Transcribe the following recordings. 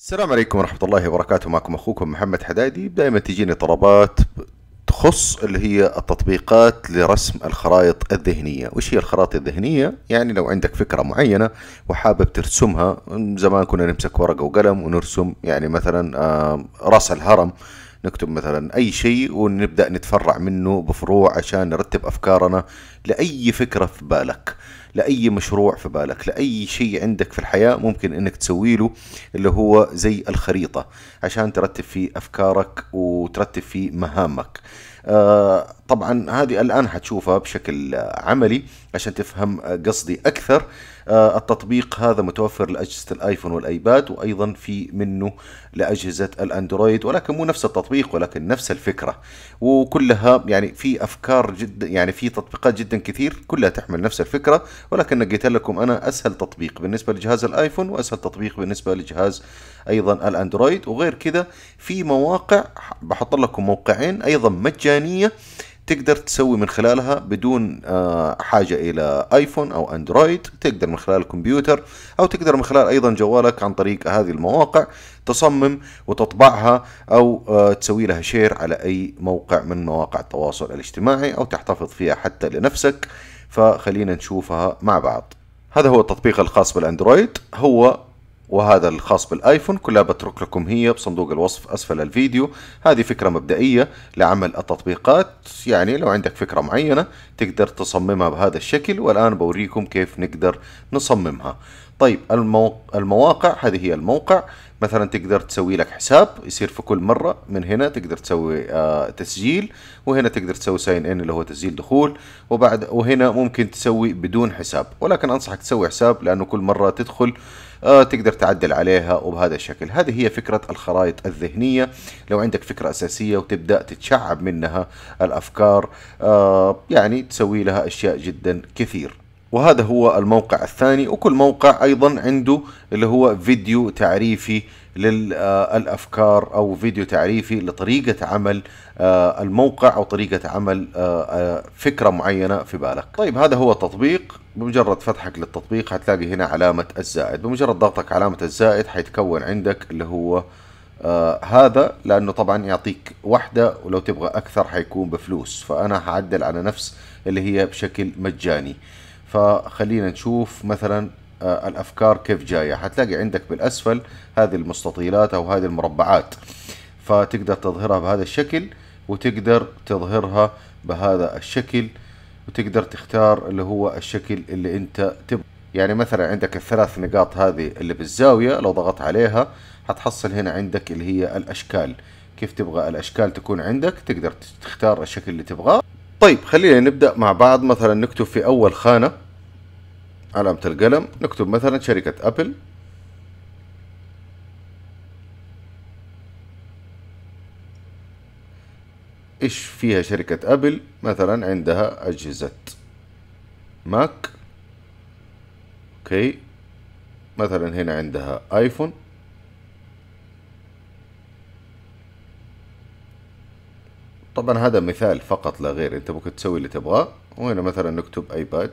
السلام عليكم ورحمة الله وبركاته. معكم أخوكم محمد حدادي. دائما تجيني طلبات تخص اللي هي التطبيقات لرسم الخرائط الذهنية. وش هي الخرائط الذهنية؟ يعني لو عندك فكرة معينة وحابب ترسمها زمان كنا نمسك ورقة وقلم ونرسم يعني مثلا آه، رأس الهرم نكتب مثلا أي شيء ونبدأ نتفرع منه بفروع عشان نرتب أفكارنا لأي فكرة في بالك. لأي مشروع في بالك لأي شيء عندك في الحياة ممكن إنك تسوي له اللي هو زي الخريطة عشان ترتب فيه أفكارك وترتب فيه مهامك. آه طبعا هذه الآن حتشوفها بشكل عملي عشان تفهم قصدي أكثر. آه التطبيق هذا متوفر لأجهزة الآيفون والآيباد وأيضا في منه لأجهزة الأندرويد ولكن مو نفس التطبيق ولكن نفس الفكرة. وكلها يعني في أفكار جدا يعني في تطبيقات جدا كثير كلها تحمل نفس الفكرة ولكن قلت لكم أنا أسهل تطبيق بالنسبة لجهاز الآيفون وأسهل تطبيق بالنسبة لجهاز أيضا الأندرويد وغير كذا. في مواقع بحط لكم موقعين أيضا مجانية تقدر تسوي من خلالها بدون آه، حاجة إلى آيفون أو أندرويد تقدر من خلال الكمبيوتر أو تقدر من خلال أيضا جوالك عن طريق هذه المواقع تصمم وتطبعها أو آه، تسوي لها شير على أي موقع من مواقع التواصل الاجتماعي أو تحتفظ فيها حتى لنفسك. فخلينا نشوفها مع بعض. هذا هو التطبيق الخاص بالأندرويد. هو وهذا الخاص بالآيفون. كلها بترك لكم هي بصندوق الوصف أسفل الفيديو. هذه فكرة مبدئية لعمل التطبيقات. يعني لو عندك فكرة معينة تقدر تصممها بهذا الشكل والآن بوريكم كيف نقدر نصممها. طيب المو... المواقع هذه هي الموقع. مثلا تقدر تسوي لك حساب يصير في كل مرة من هنا تقدر تسوي آه تسجيل وهنا تقدر تسوي ساين ان اللي هو تسجيل دخول وبعد وهنا ممكن تسوي بدون حساب. ولكن أنصحك تسوي حساب لأنه كل مرة تدخل آه تقدر تعدل عليها وبهذا الشكل. هذه هي فكرة الخرائط الذهنية. لو عندك فكرة أساسية وتبدأ تتشعب منها الأفكار آه يعني تسوي لها أشياء جدا كثير. وهذا هو الموقع الثاني وكل موقع أيضا عنده اللي هو فيديو تعريفي للأفكار أو فيديو تعريفي لطريقة عمل آه، الموقع أو طريقة عمل آه، آه، فكرة معينة في بالك. طيب هذا هو التطبيق. بمجرد فتحك للتطبيق هتلاقي هنا علامة الزائد. بمجرد ضغطك علامة الزائد حيتكون عندك اللي هو آه هذا لأنه طبعا يعطيك واحدة ولو تبغى أكثر حيكون بفلوس. فأنا هعدل على نفس اللي هي بشكل مجاني. فخلينا نشوف مثلا آه الأفكار كيف جاية. حتلاقي عندك بالأسفل هذه المستطيلات أو هذه المربعات. فتقدر تظهرها بهذا الشكل وتقدر تظهرها بهذا الشكل وتقدر تختار اللي هو الشكل اللي أنت تبغى. يعني مثلا عندك الثلاث نقاط هذه اللي بالزاوية لو ضغطت عليها حتحصل هنا عندك اللي هي الأشكال. كيف تبغى الأشكال تكون عندك؟ تقدر تختار الشكل اللي تبغاه طيب خلينا نبدأ مع بعض. مثلا نكتب في أول خانة علامة القلم نكتب مثلا شركة أبل. إيش فيها شركة أبل؟ مثلا عندها أجهزة ماك. okay. مثلا هنا عندها آيفون. طبعا هذا مثال فقط لا غير. أنت ممكن تسوي اللي تبغاه وهنا مثلا نكتب ايباد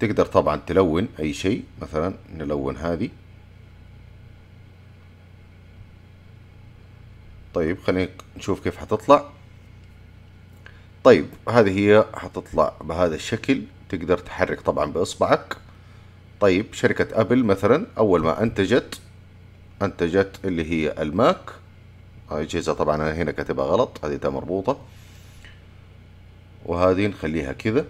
تقدر طبعا تلون أي شيء مثلا نلون هذه. طيب خلينا نشوف كيف حتطلع. طيب هذه هي حتطلع بهذا الشكل. تقدر تحرك طبعا بإصبعك. طيب شركة أبل مثلا أول ما أنتجت أنتجت اللي هي الماك. أجهزة طبعا أنا هنا كاتبها غلط هذه مربوطة. وهذه نخليها كذا.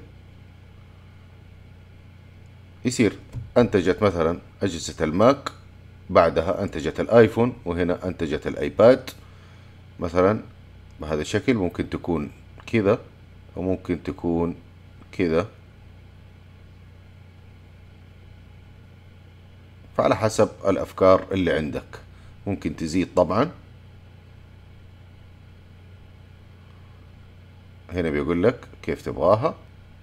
يصير أنتجت مثلا أجهزة الماك بعدها أنتجت الآيفون وهنا أنتجت الآيباد. مثلا بهذا الشكل ممكن تكون كذا وممكن تكون كذا. فعلى حسب الأفكار اللي عندك. ممكن تزيد طبعا. هنا بيقول لك كيف تبغاها.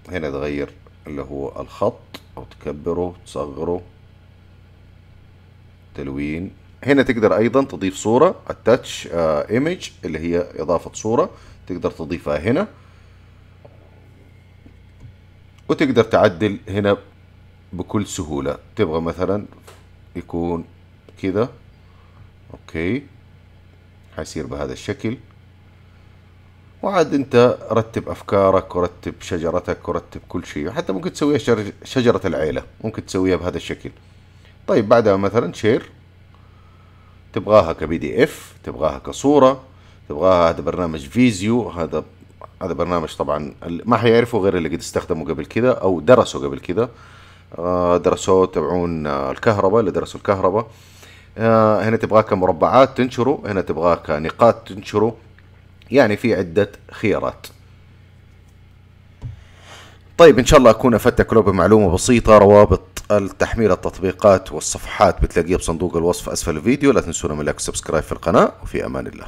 هنا تغير اللي هو الخط أو تكبره تصغره. تلوين. هنا تقدر أيضا تضيف صورة التاتش ايمج اللي هي إضافة صورة. تقدر تضيفها هنا. وتقدر تعدل هنا بكل سهولة. تبغى مثلا يكون كذا okay. حيصير بهذا الشكل. وعاد أنت رتب أفكارك ورتب شجرتك ورتب كل شيء. حتى ممكن تسويها شجرة العيلة. ممكن تسويها بهذا الشكل. طيب بعدها مثلا share. تبغاها ك PDF تبغاها كصورة تبغاها هذا برنامج Visio. هذا هذا برنامج طبعا ما حيعرفه غير اللي قد استخدمه قبل كذا أو درسوا قبل آه، درسوه تبعون الكهرباء اللي درسوا الكهرباء. آه، هنا تبغاه كمربعات تنشره هنا تبغاه كنقاط تنشره يعني في عدة خيارات. طيب إن شاء الله أكون افدتك لو بمعلومة بسيطة روابط التحميل التطبيقات والصفحات بتلاقيها بصندوق الوصف أسفل الفيديو. لا تنسونا من like و subscribe في القناة وفي أمان الله.